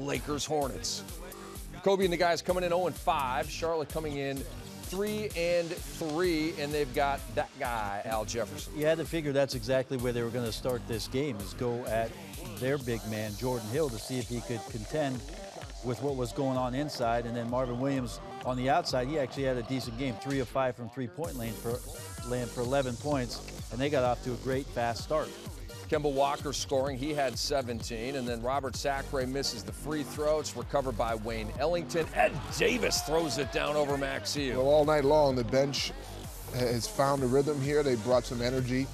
Lakers Hornets. Kobe and the guys coming in 0 and 5. Charlotte coming in 3 and 3, and they've got that guy, Al Jefferson. You had to figure that's exactly where they were going to start this game, is go at their big man, Jordan Hill, to see if he could contend with what was going on inside. And then Marvin Williams on the outside, he actually had a decent game, three of five from three-point lane for, land for 11 points, and they got off to a great fast start. Kemba Walker scoring. He had 17. And then Robert Sacre misses the free throw. It's recovered by Wayne Ellington. Ed Davis throws it down over Max Hill. Well, all night long, the bench has found a rhythm here. They brought some energy,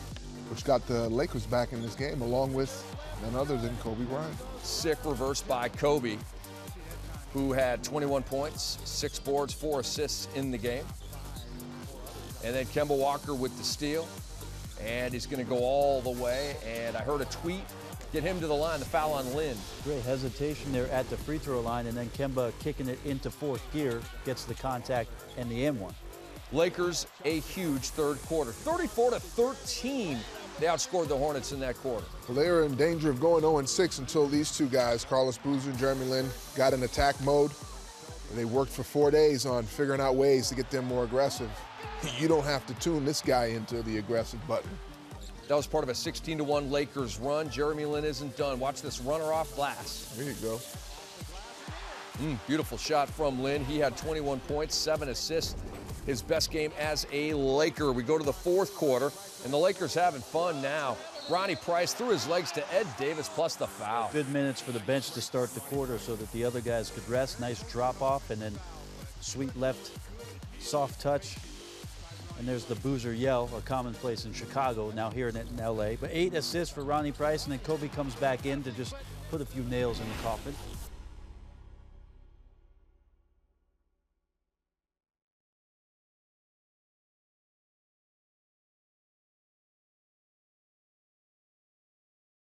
which got the Lakers back in this game, along with none other than Kobe Bryant. Sick reverse by Kobe, who had 21 points, six boards, four assists in the game. And then Kemba Walker with the steal and he's going to go all the way. And I heard a tweet, get him to the line, the foul on Lin. Great hesitation there at the free throw line, and then Kemba kicking it into fourth gear, gets the contact and the M one. Lakers a huge third quarter, 34 to 13. They outscored the Hornets in that quarter. Well, they were in danger of going 0-6 until these two guys, Carlos Boozer and Jeremy Lin, got in attack mode. They worked for four days on figuring out ways to get them more aggressive. You don't have to tune this guy into the aggressive button. That was part of a 16 to 1 Lakers run. Jeremy Lin isn't done. Watch this runner off glass. There you go. Mm, beautiful shot from Lin. He had 21 points, seven assists. His best game as a Laker. We go to the fourth quarter, and the Lakers having fun now. Ronnie Price through his legs to Ed Davis plus the foul. Good minutes for the bench to start the quarter so that the other guys could rest. Nice drop off and then sweet left soft touch and there's the Boozer yell, a commonplace in Chicago, now here in, LA. But eight assists for Ronnie Price, and then Kobe comes back in to just put a few nails in the coffin.